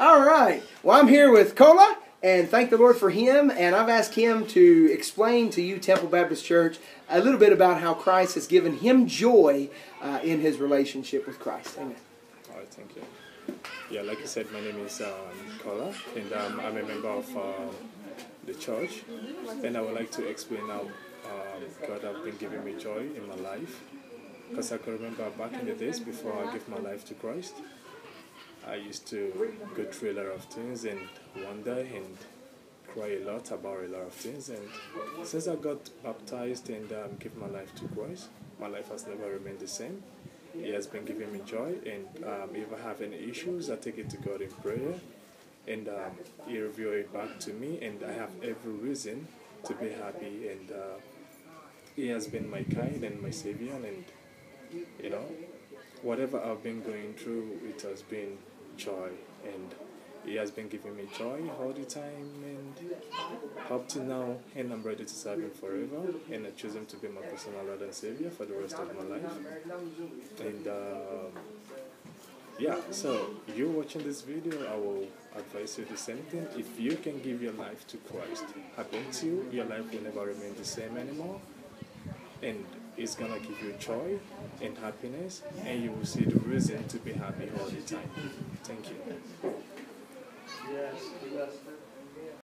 All right. Well, I'm here with Kola, and thank the Lord for him. And I've asked him to explain to you, Temple Baptist Church, a little bit about how Christ has given him joy uh, in his relationship with Christ. Amen. All right, thank you. Yeah, like you said, my name is um, Kola, and um, I'm a member of um, the church. And I would like to explain how um, God has been giving me joy in my life. Because I can remember back in the days before I gave my life to Christ, I used to go through a lot of things and wonder and cry a lot about a lot of things. And since I got baptized and um, gave my life to Christ, my life has never remained the same. He has been giving me joy, and um, if I have any issues, I take it to God in prayer, and um, He reveal it back to me, and I have every reason to be happy. And uh, He has been my guide and my savior, and you know, whatever I've been going through, it has been joy, and He has been giving me joy all the time, and up to now, and I'm ready to serve Him forever, and I choose Him to be my personal Lord and Savior for the rest of my life. And uh, yeah, so you watching this video, I will advise you the same thing. If you can give your life to Christ, I bet you your life will never remain the same anymore, and it's gonna give you joy and happiness, and you will see the reason to be happy all the time. Thank you.